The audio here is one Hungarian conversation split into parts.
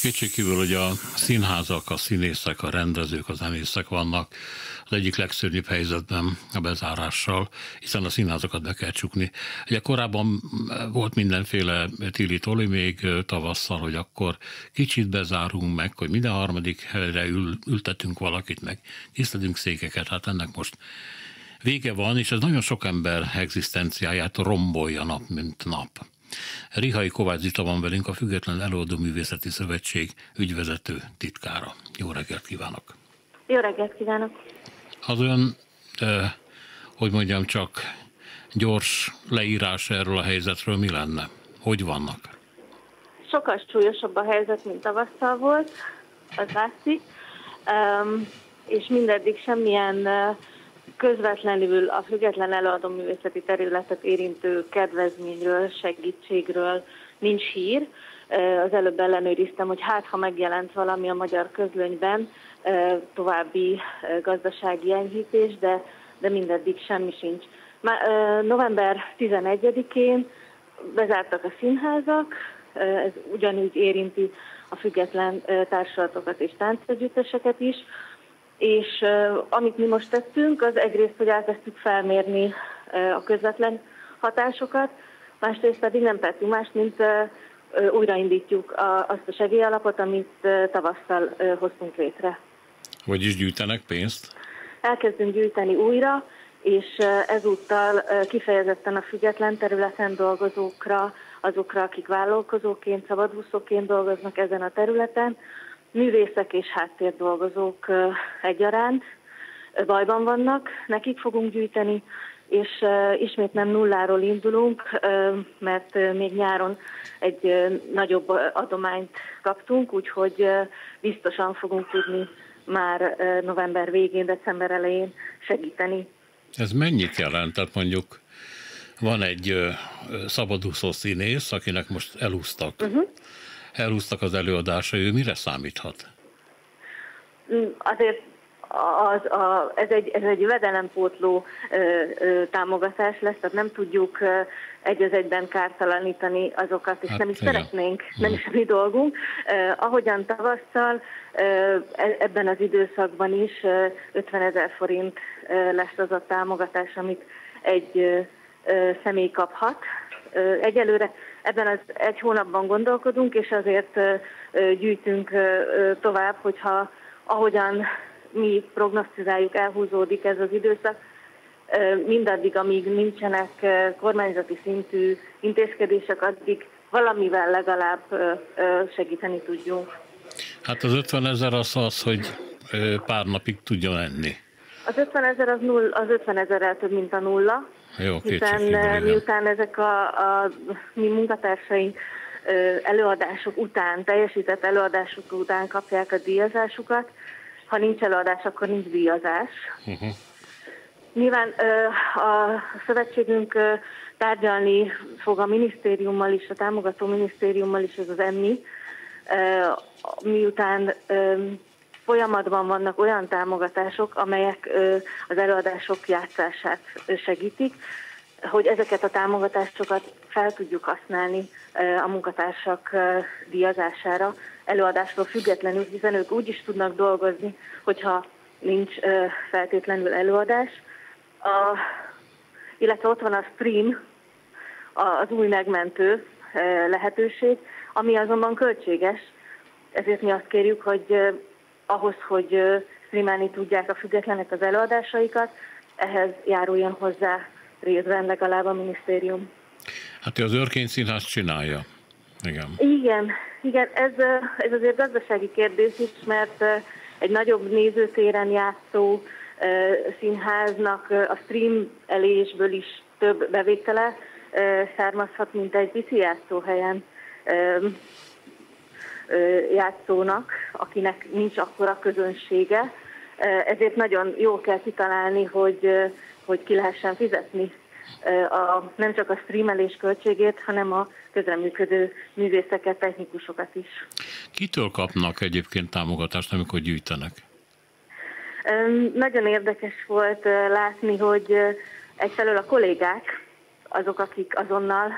Kétségkívül, hogy a színházak, a színészek, a rendezők, a zenészek vannak az egyik legszörnyűbb helyzetben a bezárással, hiszen a színházakat be kell csukni. Ugye korábban volt mindenféle tili még tavasszal, hogy akkor kicsit bezárunk meg, hogy minden harmadik helyre ül, ültetünk valakit, meg tisztelünk székeket, hát ennek most vége van, és ez nagyon sok ember egzisztenciáját rombolja nap, mint nap. Rihai Kovács Zita van velünk, a Független Előadó Művészeti Szövetség ügyvezető titkára. Jó reggelt kívánok! Jó reggelt kívánok! Az olyan, de, hogy mondjam, csak gyors leírás erről a helyzetről mi lenne? Hogy vannak? Sokkal súlyosabb a helyzet, mint tavasszal volt, az látszik, um, és mindeddig semmilyen uh, közvetlenül a független előadó művészeti területet érintő kedvezményről, segítségről nincs hír. Az előbb ellenőriztem, hogy hát ha megjelent valami a magyar közlönyben, további gazdasági enyhítés, de, de mindeddig semmi sincs. Már, november 11-én bezártak a színházak, ez ugyanúgy érinti a független társulatokat és táncegyütteseket is, és amit mi most tettünk, az egyrészt, hogy elkezdtük felmérni a közvetlen hatásokat, másrészt pedig nem tettünk más, mint újraindítjuk azt a segélyalapot, amit tavasszal hoztunk létre. Vagyis gyűjtenek pénzt? Elkezdünk gyűjteni újra, és ezúttal kifejezetten a független területen dolgozókra, azokra, akik vállalkozóként, szabadúszóként dolgoznak ezen a területen, művészek és háttérdolgozók egyaránt bajban vannak, nekik fogunk gyűjteni, és ismét nem nulláról indulunk, mert még nyáron egy nagyobb adományt kaptunk, úgyhogy biztosan fogunk tudni már november végén, december elején segíteni. Ez mennyit jelent? Tehát mondjuk van egy szabadúszó színész, akinek most elúsztak uh-huh elhúztak az előadása, ő mire számíthat? Mm, azért az, a, ez, egy, ez egy vedelempótló ö, ö, támogatás lesz, tehát nem tudjuk ö, egy az egyben kártalanítani azokat, és hát, nem is igen. szeretnénk, nem is a mi dolgunk. Uh, ahogyan tavasszal, uh, ebben az időszakban is uh, 50 ezer forint uh, lesz az a támogatás, amit egy uh, személy kaphat. Uh, egyelőre Ebben az egy hónapban gondolkodunk, és azért gyűjtünk tovább, hogyha ahogyan mi prognosztizáljuk, elhúzódik ez az időszak, mindaddig, amíg nincsenek kormányzati szintű intézkedések, addig valamivel legalább segíteni tudjunk. Hát az 50 ezer az az, hogy pár napig tudjon enni. Az 50 ezer az, null, az 50 ezerrel több, mint a nulla, jó, hiszen eh, miután ezek a, a mi munkatársaink előadások után, teljesített előadások után kapják a díjazásukat, ha nincs előadás, akkor nincs díjazás. Uh-huh. Nyilván a szövetségünk tárgyalni fog a minisztériummal is, a támogató minisztériummal is, ez az EMMI, miután folyamatban vannak olyan támogatások, amelyek az előadások játszását segítik, hogy ezeket a támogatásokat fel tudjuk használni a munkatársak díjazására, előadástól függetlenül, hiszen ők úgy is tudnak dolgozni, hogyha nincs feltétlenül előadás. A, illetve ott van a stream, az új megmentő lehetőség, ami azonban költséges, ezért mi azt kérjük, hogy ahhoz, hogy streamelni tudják a függetlenek az előadásaikat, ehhez járuljon hozzá részben legalább a minisztérium. Hát az Örkény Színház csinálja. Igen. Igen, igen ez, ez azért gazdasági kérdés is, mert egy nagyobb nézőtéren játszó színháznak a stream elésből is több bevétele származhat, mint egy pici játszóhelyen játszónak, akinek nincs akkora közönsége. Ezért nagyon jó kell kitalálni, hogy, hogy ki lehessen fizetni a, nem csak a streamelés költségét, hanem a közreműködő művészeket, technikusokat is. Kitől kapnak egyébként támogatást, amikor gyűjtenek? Nagyon érdekes volt látni, hogy egyfelől a kollégák, azok, akik azonnal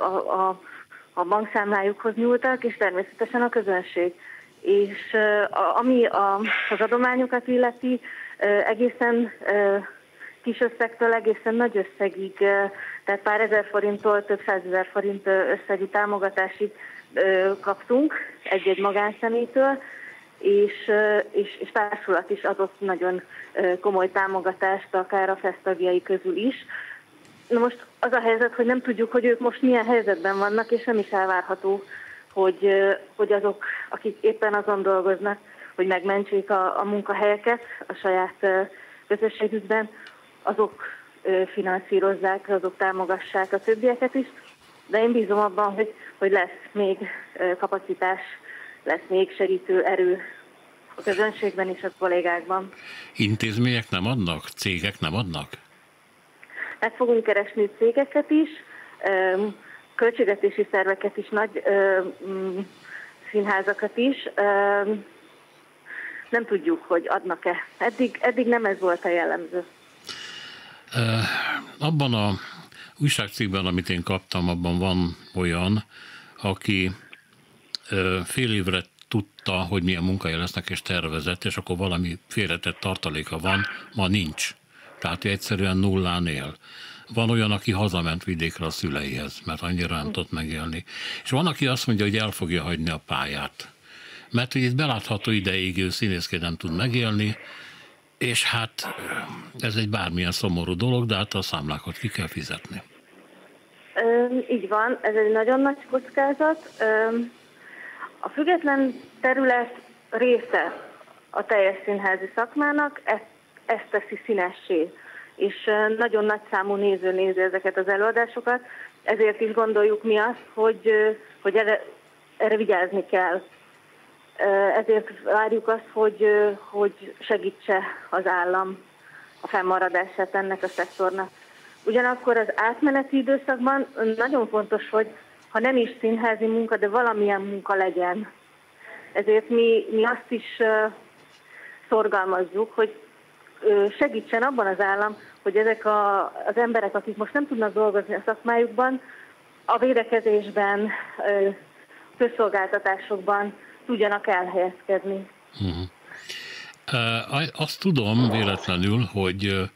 a, a a bankszámlájukhoz nyúltak, és természetesen a közönség. És ami az adományokat illeti, egészen kis összegtől egészen nagy összegig, tehát pár ezer forinttól több százezer forint összegű támogatásig kaptunk egy-egy magánszemélytől, és, és, és társulat is adott nagyon komoly támogatást akár a FESZ tagjai közül is. Na most az a helyzet, hogy nem tudjuk, hogy ők most milyen helyzetben vannak, és nem is elvárható, hogy, hogy azok, akik éppen azon dolgoznak, hogy megmentsék a, a munkahelyeket a saját közösségükben, azok finanszírozzák, azok támogassák a többieket is, de én bízom abban, hogy, hogy lesz még kapacitás, lesz még segítő erő a közönségben és a kollégákban. Intézmények nem adnak? Cégek nem adnak? Meg fogunk keresni cégeket is, költségvetési szerveket is, nagy színházakat is. Nem tudjuk, hogy adnak-e. Eddig, eddig nem ez volt a jellemző. Abban a újságcikkben, amit én kaptam, abban van olyan, aki fél évre tudta, hogy milyen munkája lesznek, és tervezett, és akkor valami félretett tartaléka van, ma nincs. Tehát egyszerűen nullán él. Van olyan, aki hazament vidékre a szüleihez, mert annyira nem tudott megélni. És van, aki azt mondja, hogy el fogja hagyni a pályát. Mert hogy itt belátható ideig ő színészként nem tud megélni, és hát ez egy bármilyen szomorú dolog, de hát a számlákat ki kell fizetni. így van, ez egy nagyon nagy kockázat. a független terület része a teljes színházi szakmának, ezt, ezt teszi színessé, és nagyon nagy számú néző nézi ezeket az előadásokat, ezért is gondoljuk mi azt, hogy, hogy erre, erre vigyázni kell ezért várjuk azt, hogy, hogy segítse az állam a fennmaradását ennek a szektornak. Ugyanakkor az átmeneti időszakban nagyon fontos, hogy ha nem is színházi munka, de valamilyen munka legyen. Ezért mi, mi azt is szorgalmazzuk, hogy segítsen abban az állam, hogy ezek a, az emberek, akik most nem tudnak dolgozni a szakmájukban, a védekezésben, közszolgáltatásokban tudjanak elhelyezkedni. Uh-huh. Azt tudom véletlenül, hogy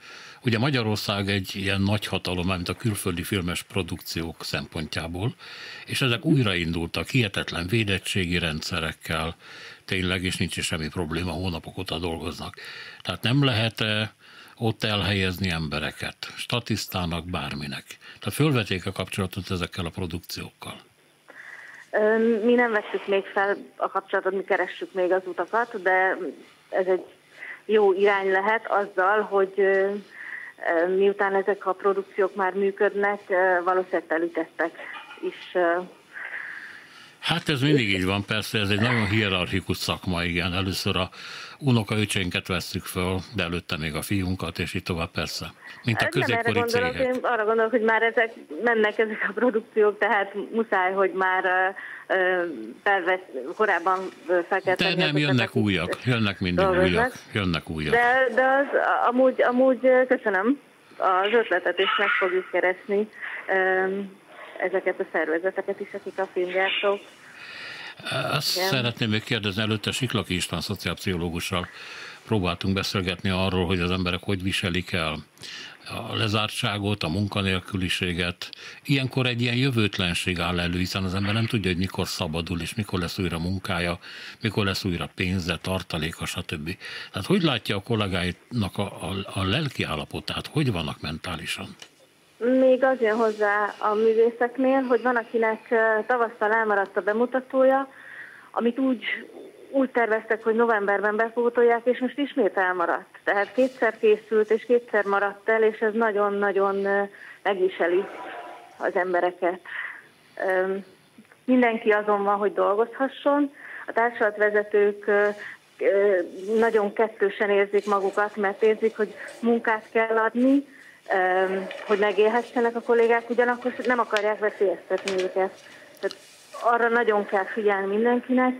ugye Magyarország egy ilyen nagy hatalom, mint a külföldi filmes produkciók szempontjából, és ezek újraindultak hihetetlen védettségi rendszerekkel, tényleg, és nincs is semmi probléma, hónapok óta dolgoznak. Tehát nem lehet ott elhelyezni embereket, statisztának, bárminek. Tehát fölvették a kapcsolatot ezekkel a produkciókkal. Mi nem vettük még fel a kapcsolatot, mi keressük még az utakat, de ez egy jó irány lehet azzal, hogy miután ezek a produkciók már működnek, valószínűleg telítettek is Hát ez mindig így van, persze, ez egy nagyon hierarchikus szakma, igen. Először a unokaöcsénket vesszük föl, de előtte még a fiunkat, és így tovább persze. Mint a hát középkori Nem cégek. Én arra gondolok, hogy már ezek mennek ezek a produkciók, tehát muszáj, hogy már felvesz, korábban fel kell De nem, jönnek újak, jönnek mindig dolgoznak. újak, jönnek újak. De, de az amúgy, amúgy köszönöm az ötletet, és meg fogjuk keresni ezeket a szervezeteket is, akik a filmgyártók. Azt Igen. szeretném még kérdezni, előtte Siklaki István szociálpszichológussal próbáltunk beszélgetni arról, hogy az emberek hogy viselik el a lezártságot, a munkanélküliséget. Ilyenkor egy ilyen jövőtlenség áll elő, hiszen az ember nem tudja, hogy mikor szabadul, és mikor lesz újra munkája, mikor lesz újra pénze, tartaléka, stb. Tehát hogy látja a kollégáinak a, a, a lelki állapotát, hogy vannak mentálisan? Még az jön hozzá a művészeknél, hogy van, akinek tavasszal elmaradt a bemutatója, amit úgy, úgy terveztek, hogy novemberben befótolják, és most ismét elmaradt. Tehát kétszer készült, és kétszer maradt el, és ez nagyon-nagyon megviseli az embereket. Mindenki azon van, hogy dolgozhasson. A társulatvezetők nagyon kettősen érzik magukat, mert érzik, hogy munkát kell adni, hogy megélhessenek a kollégák, ugyanakkor nem akarják veszélyeztetni őket. Tehát arra nagyon kell figyelni mindenkinek,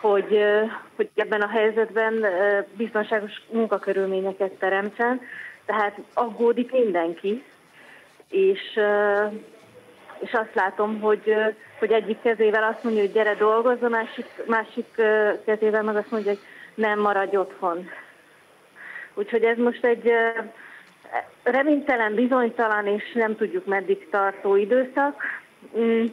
hogy, hogy ebben a helyzetben biztonságos munkakörülményeket teremtsen, tehát aggódik mindenki, és és azt látom, hogy, hogy egyik kezével azt mondja, hogy gyere dolgozz, a másik, másik kezével meg azt mondja, hogy nem maradj otthon. Úgyhogy ez most egy reménytelen, bizonytalan és nem tudjuk meddig tartó időszak. Mm,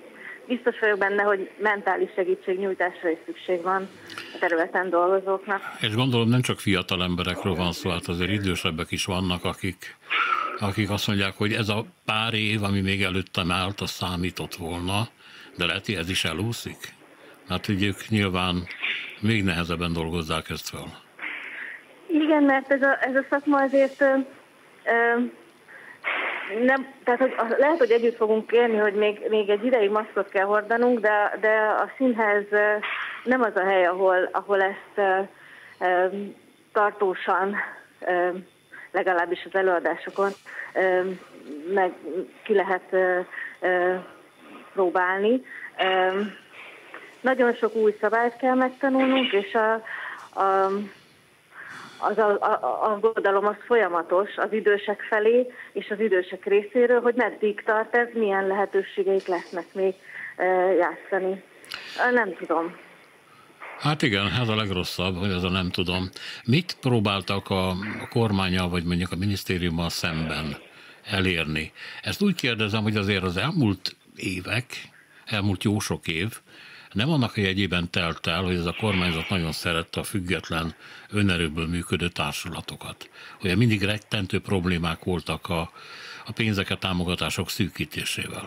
biztos vagyok benne, hogy mentális segítségnyújtásra is szükség van a területen dolgozóknak. És gondolom nem csak fiatal emberekről van szó, hát azért idősebbek is vannak, akik, akik azt mondják, hogy ez a pár év, ami még előttem állt, az számított volna, de lehet, hogy ez is elúszik. Hát hogy ők nyilván még nehezebben dolgozzák ezt fel. Igen, mert ez a, ez a szakma azért nem, tehát hogy lehet, hogy együtt fogunk élni, hogy még, még egy ideig maszkot kell hordanunk, de, de a színház nem az a hely, ahol, ahol ezt tartósan, legalábbis az előadásokon meg ki lehet próbálni. Nagyon sok új szabályt kell megtanulnunk, és a, a az a, a, aggodalom az folyamatos az idősek felé és az idősek részéről, hogy meddig tart ez, milyen lehetőségeik lesznek még e, játszani. Nem tudom. Hát igen, ez a legrosszabb, hogy ez a nem tudom. Mit próbáltak a, a kormányal, vagy mondjuk a minisztériummal szemben elérni? Ezt úgy kérdezem, hogy azért az elmúlt évek, elmúlt jó sok év, nem annak a jegyében telt el, hogy ez a kormányzat nagyon szerette a független önerőből működő társulatokat. Ugye mindig rettentő problémák voltak a, a pénzeket, támogatások szűkítésével.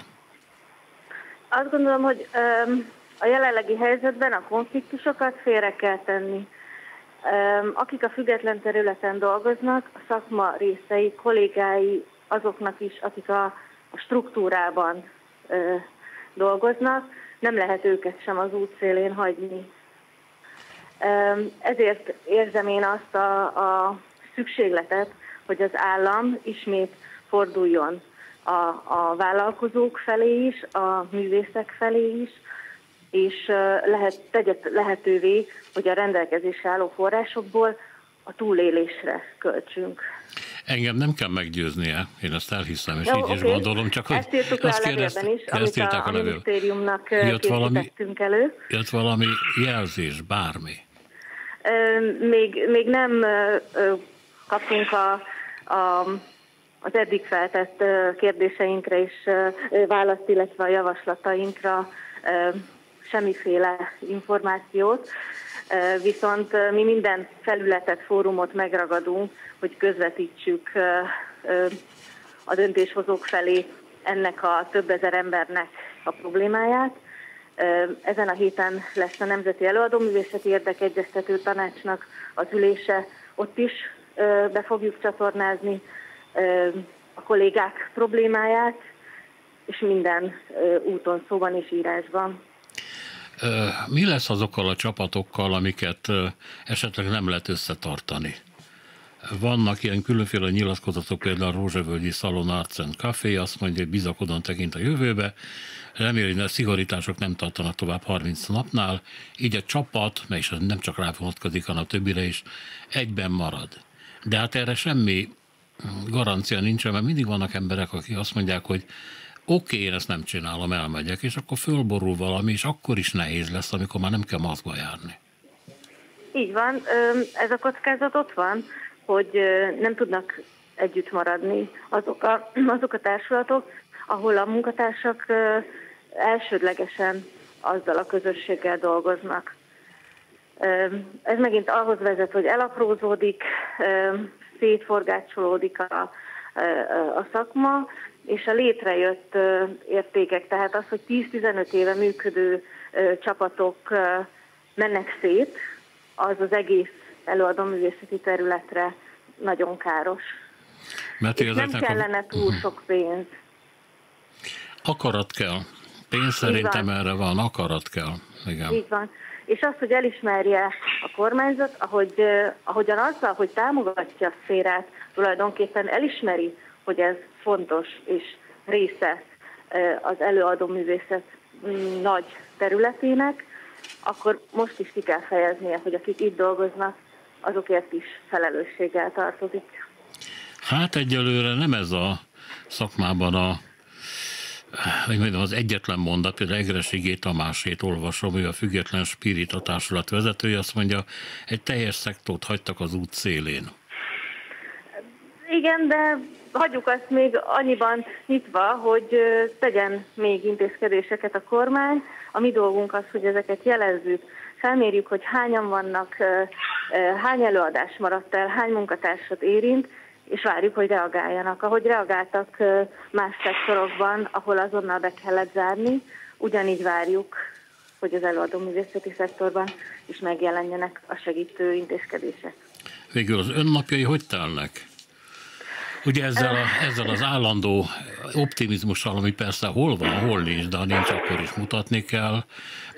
Azt gondolom, hogy um, a jelenlegi helyzetben a konfliktusokat félre kell tenni. Um, akik a független területen dolgoznak, a szakma részei, kollégái azoknak is, akik a, a struktúrában dolgoznak, nem lehet őket sem az útszélén hagyni. Ezért érzem én azt a, a szükségletet, hogy az állam ismét forduljon a, a vállalkozók felé is, a művészek felé is, és lehet, tegye lehetővé, hogy a rendelkezésre álló forrásokból a túlélésre költsünk. Engem nem kell meggyőznie, én ezt elhiszem, és Jó, így okay. is gondolom, csak hogy... Ezt írtuk le a levélben is, amit a, a minisztériumnak jött valami, elő. Jött valami jelzés, bármi? Még, még nem kaptunk a, a, az eddig feltett kérdéseinkre és választ, illetve a javaslatainkra semmiféle információt viszont mi minden felületet, fórumot megragadunk, hogy közvetítsük a döntéshozók felé ennek a több ezer embernek a problémáját. Ezen a héten lesz a Nemzeti Előadóművészeti Érdekegyeztető Tanácsnak az ülése, ott is be fogjuk csatornázni a kollégák problémáját, és minden úton, szóban és írásban. Mi lesz azokkal a csapatokkal, amiket esetleg nem lehet összetartani? Vannak ilyen különféle nyilatkozatok, például a Rózsavölgyi Salon Arts and Café azt mondja, hogy bizakodon tekint a jövőbe, reméli, hogy a szigorítások nem tartanak tovább 30 napnál, így a csapat, mert is nem csak rá vonatkozik, hanem a többire is, egyben marad. De hát erre semmi garancia nincsen, mert mindig vannak emberek, akik azt mondják, hogy oké, én ezt nem csinálom, elmegyek, és akkor fölborul valami, és akkor is nehéz lesz, amikor már nem kell maszkba járni. Így van, ez a kockázat ott van, hogy nem tudnak együtt maradni azok a, azok a társulatok, ahol a munkatársak elsődlegesen azzal a közösséggel dolgoznak. Ez megint ahhoz vezet, hogy elaprózódik, szétforgácsolódik a, a szakma, és a létrejött értékek, tehát az, hogy 10-15 éve működő csapatok mennek szét, az az egész előadóművészeti területre nagyon káros. Mert és nem kellene a... túl sok pénz. Akarat kell. Pénz szerintem erre van, akarat kell. Igen. Így van. És az, hogy elismerje a kormányzat, ahogy, ahogyan azzal, hogy támogatja a szférát, tulajdonképpen elismeri, hogy ez fontos és része az előadó művészet mm, nagy területének, akkor most is ki kell fejeznie, hogy akik itt dolgoznak, azokért is felelősséggel tartozik. Hát egyelőre nem ez a szakmában a hogy mondjam, az egyetlen mondat, például Egresi G. Tamásét olvasom, ő a Független Spirita Társulat vezetője, azt mondja, egy teljes szektort hagytak az út szélén. Igen, de hagyjuk azt még annyiban nyitva, hogy tegyen még intézkedéseket a kormány. A mi dolgunk az, hogy ezeket jelezzük, felmérjük, hogy hányan vannak, hány előadás maradt el, hány munkatársat érint, és várjuk, hogy reagáljanak. Ahogy reagáltak más szektorokban, ahol azonnal be kellett zárni, ugyanígy várjuk, hogy az előadó művészeti szektorban is megjelenjenek a segítő intézkedések. Végül az önnapjai hogy telnek? Ugye ezzel, a, ezzel az állandó optimizmussal, ami persze hol van, hol nincs, de ha nincs, akkor is mutatni kell,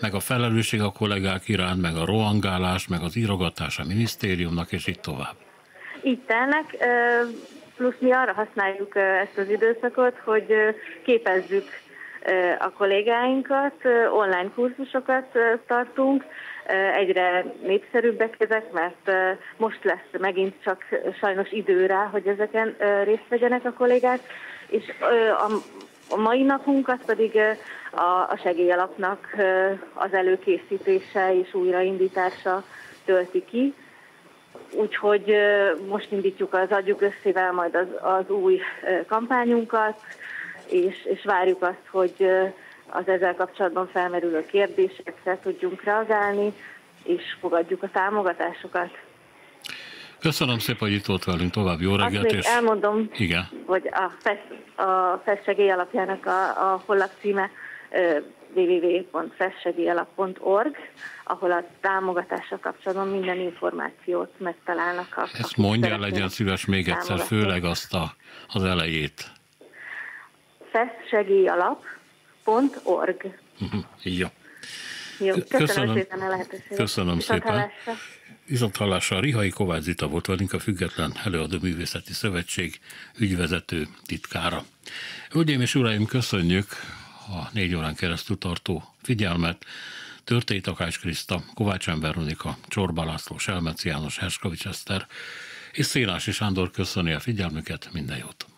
meg a felelősség a kollégák iránt, meg a rohangálás, meg az írogatás a minisztériumnak, és így tovább. Így telnek, plusz mi arra használjuk ezt az időszakot, hogy képezzük a kollégáinkat, online kurzusokat tartunk, egyre népszerűbbek ezek, mert most lesz megint csak sajnos idő rá, hogy ezeken részt vegyenek a kollégák, és a mai napunkat pedig a segélyalapnak az előkészítése és újraindítása tölti ki. Úgyhogy most indítjuk az Adjuk Összével majd az, az új kampányunkat, és, és várjuk azt, hogy az ezzel kapcsolatban felmerülő kérdésekre tudjunk reagálni, és fogadjuk a támogatásokat. Köszönöm szépen, hogy itt volt velünk tovább. Jó reggelt! Azt és... elmondom, Igen. hogy a FESZ, a FESZ alapjának a, a honlap címe www.feszsegélyalap.org, ahol a támogatással kapcsolatban minden információt megtalálnak. A, Ezt mondja, legyen szíves még egyszer, főleg azt a, az elejét. feszsegélyalap.org mhm, Jó. Jó, köszönöm, köszönöm szépen a lehetőséget. Köszönöm Viszont szépen. Viszont hallásra Rihai Kovács Zita volt velünk a Független Előadó Művészeti Szövetség ügyvezető titkára. Hölgyeim és uraim, köszönjük a négy órán keresztül tartó figyelmet. Törtei Takács Kriszta, Kovács Ember Ronika, Csorba László, Selmeci János, Herskovics Eszter és Szénási Sándor köszöni a figyelmüket, minden jót!